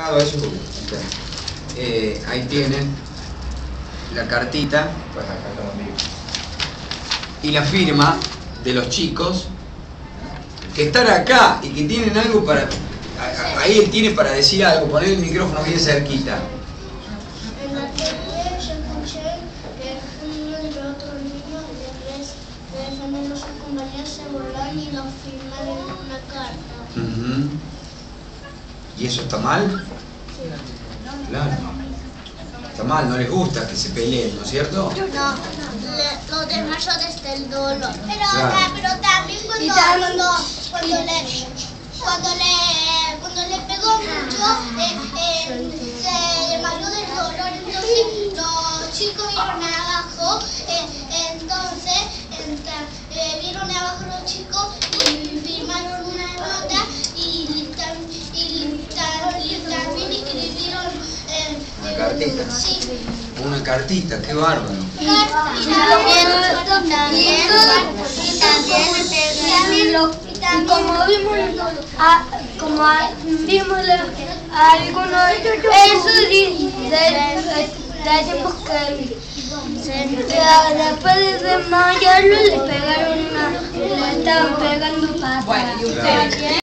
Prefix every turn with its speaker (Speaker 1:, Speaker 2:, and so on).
Speaker 1: Eso, eh, ahí tienen la cartita
Speaker 2: Pues
Speaker 1: y la firma de los chicos que están acá y que tienen algo para... Ahí él tiene para decir algo, poner el micrófono bien cerquita.
Speaker 3: En la y los firman en una carta.
Speaker 1: Ujú. ¿Y eso está mal? Claro. Está mal, no les gusta que se peleen, ¿no es cierto?
Speaker 3: No, le- los de mayores del dolor. Pero,
Speaker 1: Claro.
Speaker 3: ta- pero también cuando, cuando, cuando le cuando le cuando le pegó mucho eh, eh, se desmayó del dolor entonces los chicos vieron abajo eh, entonces eh, vieron abajo los chicos y firmaron una nota
Speaker 1: cartita. Una cartita, qué bárbaro.
Speaker 3: y también, y también,
Speaker 4: Y como vimos, a, como a- vimos a algunos eso decimos que, después de desmayarlo le pegaron una, le estaban pegando patas.
Speaker 1: Claro.